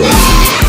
side.